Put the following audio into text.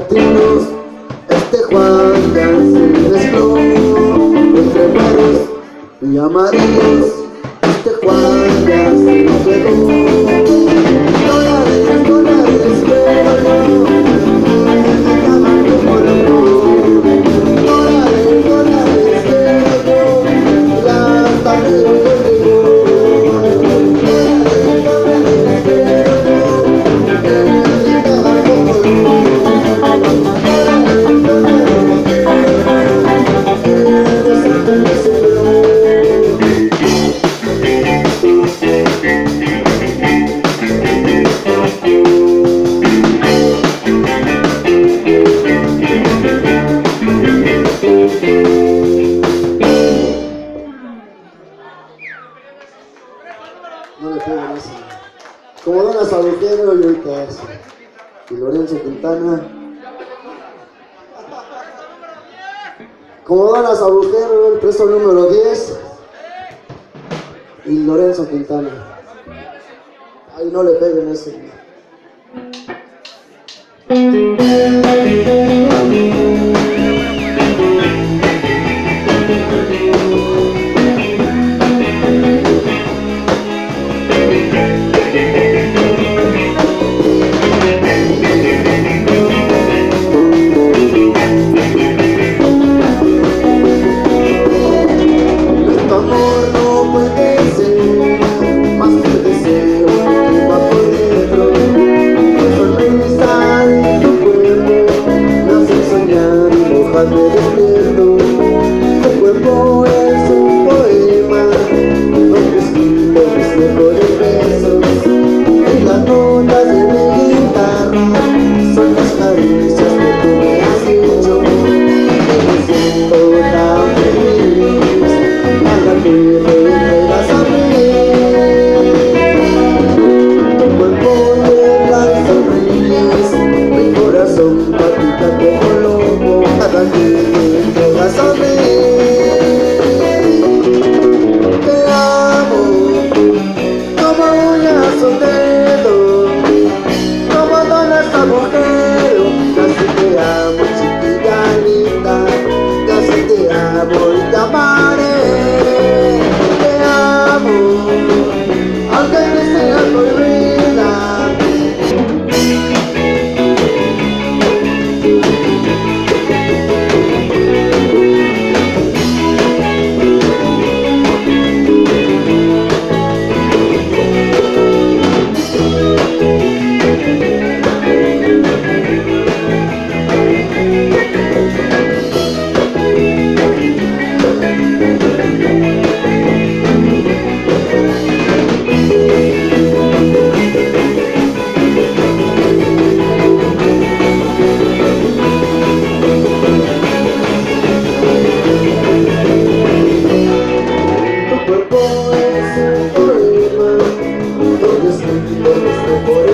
latinos, este Juan ya se entre güeros y amarillos. como Dona Sabuquero y Lucas. Y Lorenzo Quintana. Como Dona Sabuquero, el preso número 10. Y Lorenzo Quintana. Ay, no le peguen ese. más me despierto Tu cuerpo es un poema Donde escribo mis mejores besos Y las notas de mi guitarra Son las caricias que tú me has dicho. Y me siento tan feliz Cada que Eu os tempos, todos.